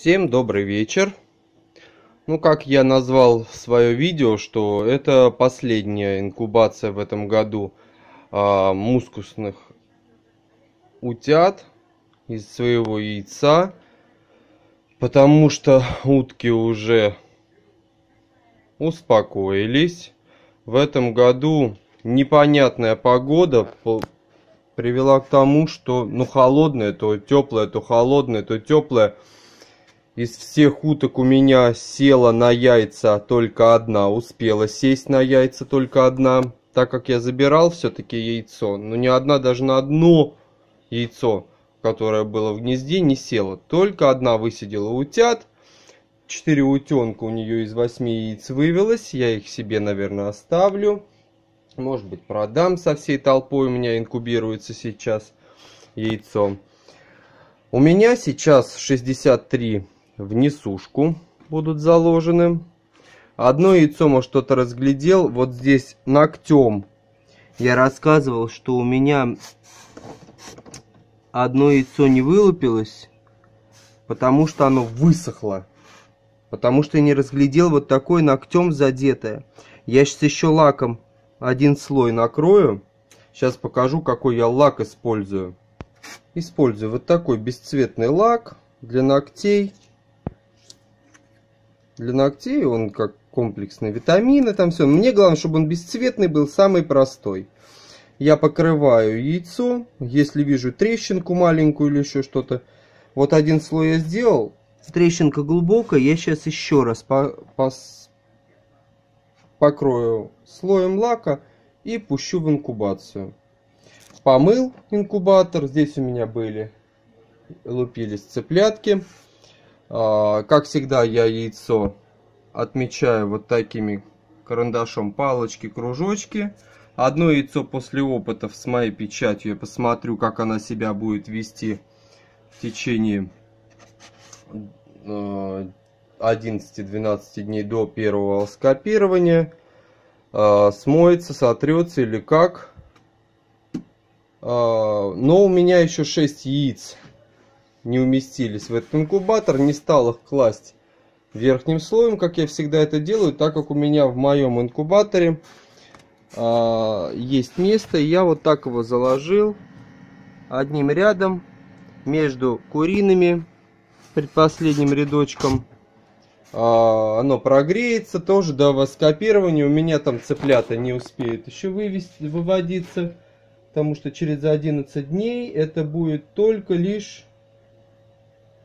Всем добрый вечер. Ну, как я назвал свое видео, что это последняя инкубация в этом году а, мускусных утят из своего яйца, потому что утки уже успокоились. В этом году непонятная погода привела к тому, что ну холодное, то теплое, то холодное, то теплое. Из всех уток у меня села на яйца только одна, успела сесть на яйца только одна, так как я забирал все-таки яйцо, но ни одна даже на одно яйцо, которое было в гнезде, не села. Только одна высидела утят, четыре утенка у нее из восьми яиц вывелось, я их себе, наверное, оставлю. Может быть, продам со всей толпой. У меня инкубируется сейчас яйцо. У меня сейчас 63 в несушку будут заложены. Одно яйцо, может, кто-то разглядел. Вот здесь ногтем я рассказывал, что у меня одно яйцо не вылупилось, потому что оно высохло. Потому что я не разглядел вот такое ногтем задетое. Я сейчас еще лаком один слой накрою. Сейчас покажу, какой я лак использую. Использую вот такой бесцветный лак для ногтей. Для ногтей он как комплексные витамины, там все. Мне главное, чтобы он бесцветный был, самый простой. Я покрываю яйцо, если вижу трещинку маленькую или еще что-то. Вот один слой я сделал, трещинка глубокая, я сейчас еще раз по, по, покрою слоем лака и пущу в инкубацию. Помыл инкубатор. Здесь у меня были, лупились цыплятки. А, как всегда, я яйцо отмечаю вот такими карандашом палочки, кружочки. Одно яйцо после опытов с моей печатью я посмотрю, как она себя будет вести в течение а, 11-12 дней до первого скопирования э, смоется, сотрется или как. Но у меня еще 6 яиц не уместились в этот инкубатор, не стал их класть верхним слоем, как я всегда это делаю, так как у меня в моем инкубаторе э, есть место, я вот так его заложил одним рядом между куриными предпоследним рядочком а, оно прогреется тоже до воскопирования. У меня там цыплята не успеют еще вывести, выводиться, потому что через 11 дней это будет только лишь,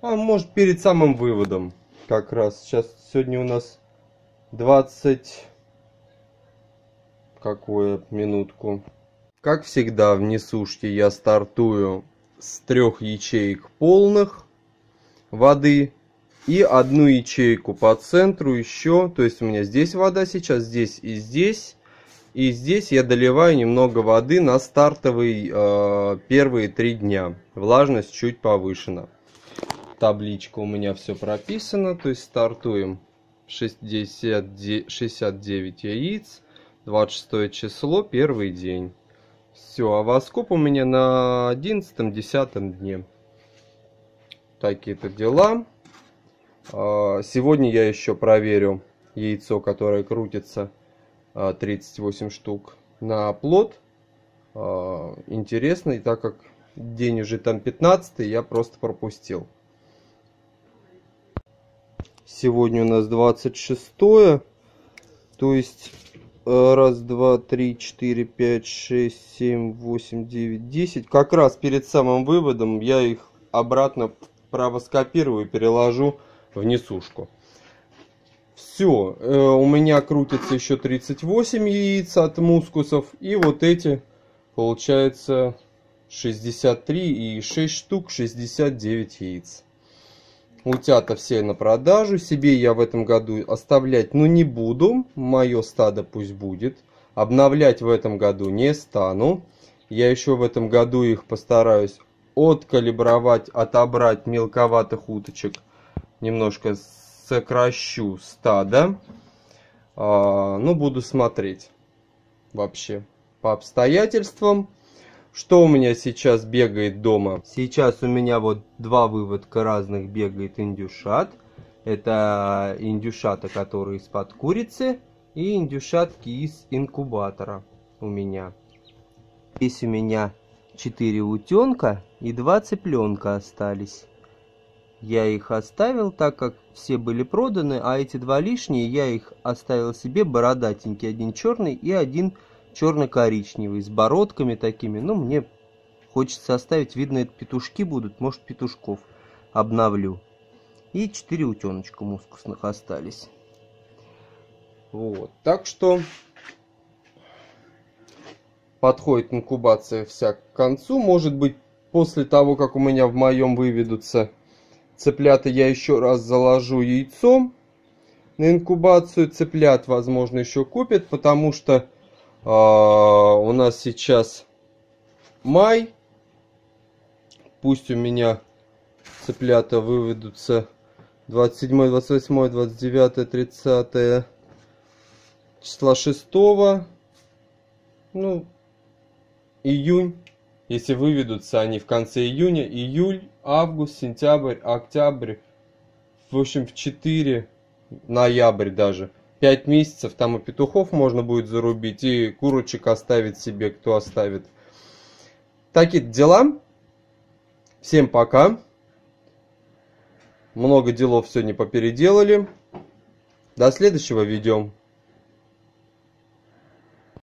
а может перед самым выводом как раз. Сейчас сегодня у нас 20, какое минутку. Как всегда в несушке я стартую с трех ячеек полных воды и одну ячейку по центру еще. То есть у меня здесь вода сейчас, здесь и здесь. И здесь я доливаю немного воды на стартовый э, первые три дня. Влажность чуть повышена. Табличка у меня все прописано. То есть стартуем 60, 69 яиц. 26 число, первый день. Все, а воскоп у меня на 11-10 дне. Такие-то дела. А, сегодня я еще проверю яйцо, которое крутится 38 а, штук на плод. А, интересно, и так как день уже там 15, я просто пропустил. Сегодня у нас 26, то есть раз, два, три, четыре, пять, шесть, семь, восемь, девять, десять. Как раз перед самым выводом я их обратно правоскопирую и переложу в несушку. Все, э, у меня крутится еще 38 яиц от мускусов. И вот эти, получается, 63 и 6 штук, 69 яиц. Утята все на продажу. Себе я в этом году оставлять, ну, не буду. Мое стадо пусть будет. Обновлять в этом году не стану. Я еще в этом году их постараюсь откалибровать, отобрать мелковатых уточек немножко сокращу стадо. А, ну, буду смотреть вообще по обстоятельствам. Что у меня сейчас бегает дома? Сейчас у меня вот два выводка разных бегает индюшат. Это индюшата, которые из-под курицы, и индюшатки из инкубатора у меня. Здесь у меня 4 утенка и 2 цыпленка остались. Я их оставил, так как все были проданы, а эти два лишние я их оставил себе бородатенький. Один черный и один черно-коричневый, с бородками такими. Ну, мне хочется оставить, видно, это петушки будут, может, петушков обновлю. И четыре утеночка мускусных остались. Вот, так что подходит инкубация вся к концу. Может быть, после того, как у меня в моем выведутся цыплята, я еще раз заложу яйцо на инкубацию. Цыплят, возможно, еще купят, потому что а, у нас сейчас май. Пусть у меня цыплята выведутся 27, 28, 29, 30 числа 6. Ну, июнь. Если выведутся они в конце июня, июль, август, сентябрь, октябрь. В общем, в 4 ноябрь даже. 5 месяцев там и петухов можно будет зарубить, и курочек оставить себе, кто оставит. Такие дела. Всем пока. Много делов сегодня попеределали. До следующего видео.